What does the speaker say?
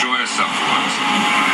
enjoy yourself for once.